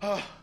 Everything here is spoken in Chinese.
啊。